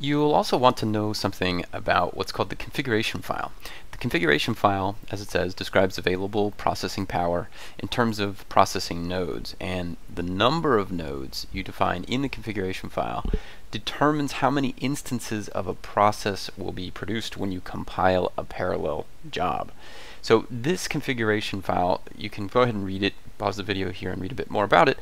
You'll also want to know something about what's called the configuration file. The configuration file, as it says, describes available processing power in terms of processing nodes, and the number of nodes you define in the configuration file determines how many instances of a process will be produced when you compile a parallel job. So this configuration file, you can go ahead and read it, pause the video here and read a bit more about it,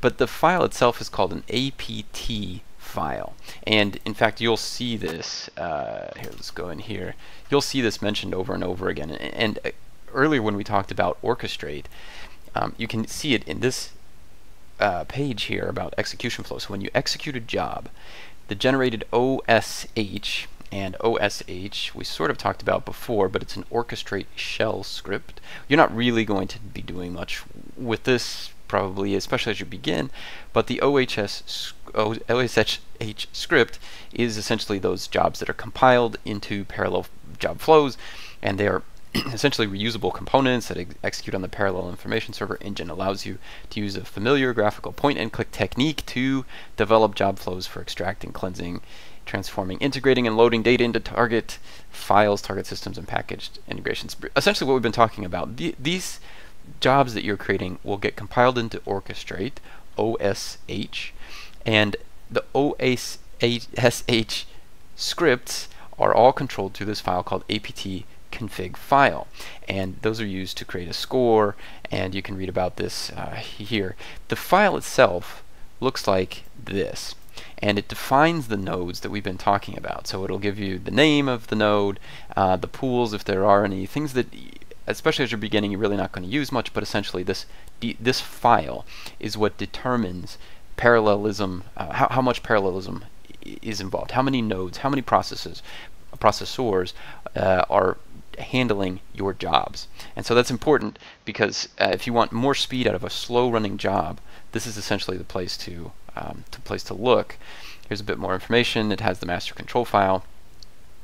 but the file itself is called an APT file. And in fact, you'll see this, uh, here, let's go in here. You'll see this mentioned over and over again. And, uh, earlier when we talked about orchestrate, um, you can see it in this uh, page here about execution flow. So when you execute a job, the generated OSH and OSH we sort of talked about before, but it's an orchestrate shell script. You're not really going to be doing much with this probably, especially as you begin, but the OHS, OSH script is essentially those jobs that are compiled into parallel job flows, and they are essentially reusable components that ex execute on the parallel information server engine allows you to use a familiar graphical point and click technique to develop job flows for extracting, cleansing, transforming, integrating, and loading data into target files, target systems, and packaged integrations. Essentially what we've been talking about. The, these jobs that you're creating will get compiled into Orchestrate, OSH, and the OSH scripts are all controlled through this file called apt config file and those are used to create a score and you can read about this uh, here. The file itself looks like this and it defines the nodes that we've been talking about. So it'll give you the name of the node, uh, the pools if there are any, things that especially as you're beginning, you're really not going to use much, but essentially this this file is what determines parallelism, uh, how, how much parallelism is involved, how many nodes, how many processes, processors uh, are handling your jobs. And so that's important because uh, if you want more speed out of a slow running job, this is essentially the place to, um, to place to look. Here's a bit more information. It has the master control file.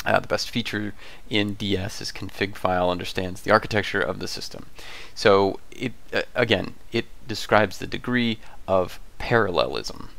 Uh, the best feature in DS is config file understands the architecture of the system. So it uh, again, it describes the degree of parallelism.